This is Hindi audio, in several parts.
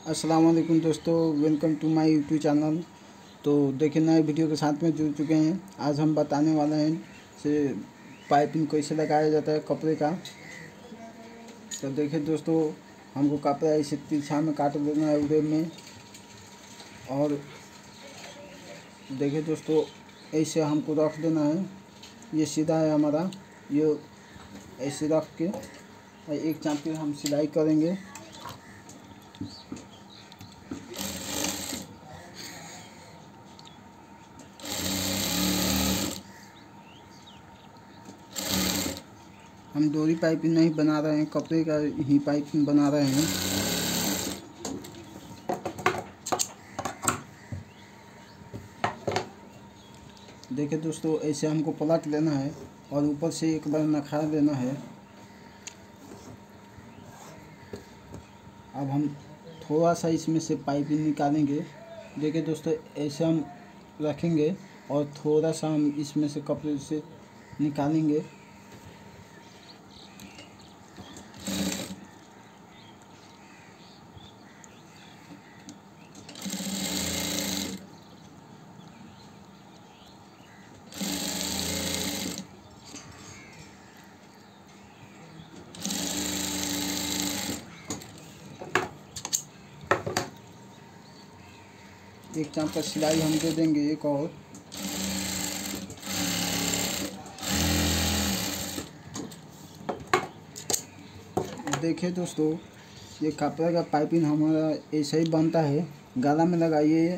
अस्सलाम वालेकुम दोस्तों welcome to my YouTube channel तो देखिए, नए वीडियो के साथ में जुड़ चुके हैं। आज हम बताने वाले हैं से पाइपिंग कैसे लगाया जाता है कपड़े का। तो देखिए दोस्तों, हमको कपड़ा इसे तिरछा में काट देना है उधर में। और देखिए दोस्तों, ऐसे हमको रख देना है। ये सीधा है हमारा। ये ऐसे रख के एक चाँपी हम सिलाई करेंगे। हम डोरी पाइपिंग नहीं बना रहे हैं, कपड़े का ही पाइपिंग बना रहे हैं। देखिए दोस्तों, ऐसे हमको पलट लेना है और ऊपर से एक बार नखा देना है। अब हम थोड़ा सा इसमें से पाइपिंग निकालेंगे। देखिए दोस्तों, ऐसे हम रखेंगे और थोड़ा सा हम इसमें से कपड़े से निकालेंगे। एक का सिलाई हम दे देंगे, एक और। देखिए दोस्तों, ये कपड़ा का पाइपिंग हमारा ऐसे ही बनता है। गला में लगाइए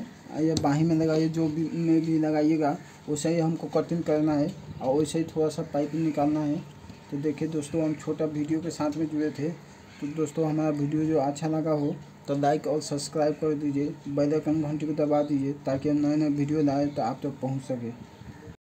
या बाही में लगाइए, जो भी में भी लगाइएगा वैसे ही हमको कटिंग करना है और वैसे ही थोड़ा सा पाइपिंग निकालना है। तो देखिए दोस्तों, हम छोटा वीडियो के साथ में जुड़े थे। तो दोस्तों, हमारा वीडियो जो अच्छा लगा हो तो लाइक और सब्सक्राइब कर दीजिए। बेल आइकन घंटी को दबा दीजिए, ताकि हम नए नए वीडियो लाएँ तो आप तक तो पहुँच सके।